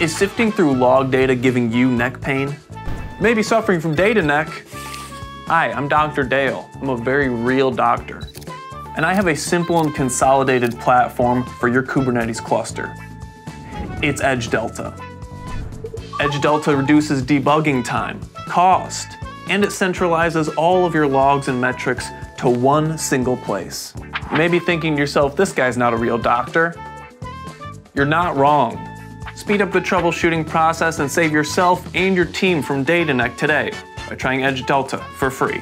Is sifting through log data giving you neck pain? Maybe suffering from data neck? Hi, I'm Dr. Dale. I'm a very real doctor. And I have a simple and consolidated platform for your Kubernetes cluster. It's Edge Delta. Edge Delta reduces debugging time, cost, and it centralizes all of your logs and metrics to one single place. You may be thinking to yourself, this guy's not a real doctor. You're not wrong. Speed up the troubleshooting process and save yourself and your team from data neck today by trying Edge Delta for free.